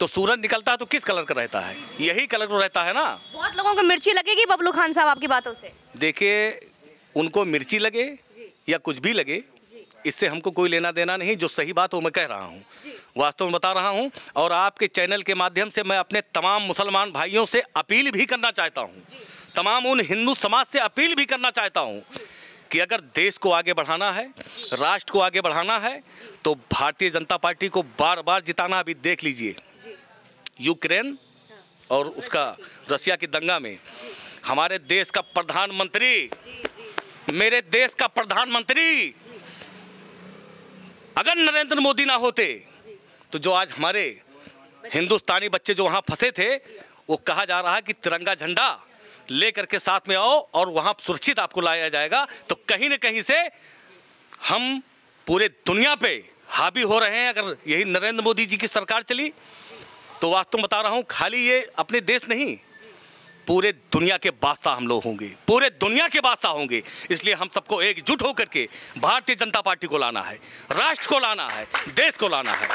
तो सूरज निकलता है तो किस कलर का रहता है? यही कलर का रहता है ना? बहुत लोगों को मिर्ची लगेगी बबलू खान साहब आपकी बातों से। देखिए उनको मिर्ची लगे या कुछ भी लगे इससे हमको कोई लेना देना नहीं जो सही बात हो मैं कह रहा हूँ। वास्तव में बता रहा हूँ और आपके चैनल के माध्यम से मैं अपने तमाम मुसलमान भाइयों से अपील भी करना चाहता हूँ। तमाम उन हिंदू समाज से अपील भी करना चाहता हूँ कि अगर देश को आगे बढ़ाना है राष्ट्र को आगे बढ़ाना है तो भारतीय जनता पार्टी को बार बार जिताना अभी देख लीजिए। यूक्रेन और उसका रसिया की दंगा में। हमारे देश का प्रधानमंत्री, मेरे देश का प्रधानमंत्री, अगर नरेंद्र मोदी ना होते तो जो आज हमारे हिंदुस्तानी बच्चे जो वहाँ फंसे थे, वो कहा जा रहा है कि तिरंगा झंडा लेकर के साथ में आओ और वहाँ सुरक्षित आपको लाया जाएगा। तो कहीं ना कहीं से हम पूरे दुनिया पे हावी हो रहे हैं। अगर यही नरेंद्र मोदी जी की सरकार चली तो वास्तव में बता रहा हूँ, खाली ये अपने देश नहीं, पूरे दुनिया के बादशाह हम लोग होंगे, पूरे दुनिया के बादशाह होंगे। इसलिए हम सबको एकजुट होकर के भारतीय जनता पार्टी को लाना है, राष्ट्र को लाना है, देश को लाना है।